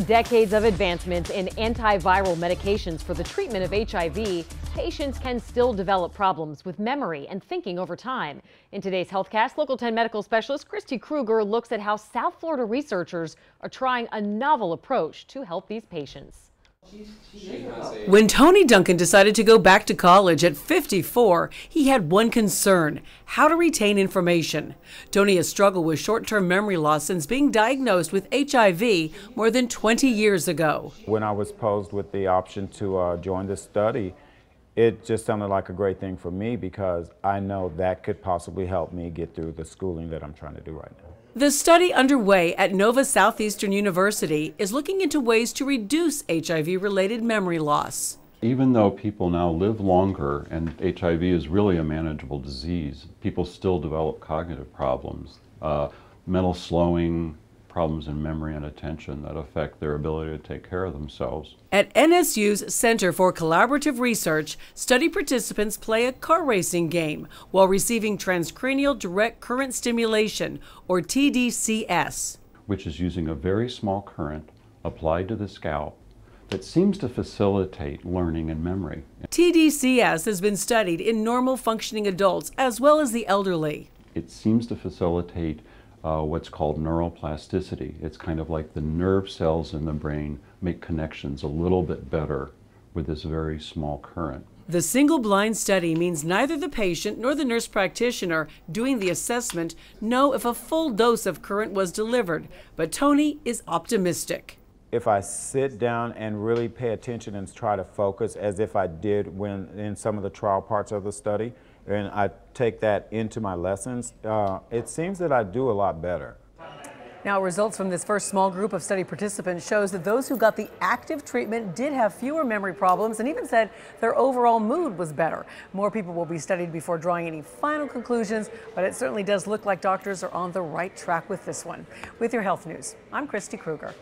Decades of advancements in antiviral medications for the treatment of HIV, patients can still develop problems with memory and thinking over time. In today's HealthCast, Local 10 medical specialist Kristi Krueger looks at how South Florida researchers are trying a novel approach to help these patients. When Tony Duncan decided to go back to college at 54, he had one concern how to retain information. Tony has struggled with short term memory loss since being diagnosed with HIV more than 20 years ago. When I was posed with the option to uh, join this study, it just sounded like a great thing for me because I know that could possibly help me get through the schooling that I'm trying to do right now. The study underway at Nova Southeastern University is looking into ways to reduce HIV related memory loss. Even though people now live longer and HIV is really a manageable disease, people still develop cognitive problems, uh, mental slowing, problems in memory and attention that affect their ability to take care of themselves. At NSU's Center for Collaborative Research, study participants play a car racing game while receiving transcranial direct current stimulation, or TDCS, which is using a very small current applied to the scalp that seems to facilitate learning and memory. TDCS has been studied in normal functioning adults as well as the elderly. It seems to facilitate uh, what's called neuroplasticity. It's kind of like the nerve cells in the brain make connections a little bit better with this very small current. The single blind study means neither the patient nor the nurse practitioner doing the assessment know if a full dose of current was delivered, but Tony is optimistic. If I sit down and really pay attention and try to focus as if I did when in some of the trial parts of the study, and I take that into my lessons, uh, it seems that I do a lot better. Now, results from this first small group of study participants shows that those who got the active treatment did have fewer memory problems and even said their overall mood was better. More people will be studied before drawing any final conclusions, but it certainly does look like doctors are on the right track with this one. With your health news, I'm Kristi Krueger.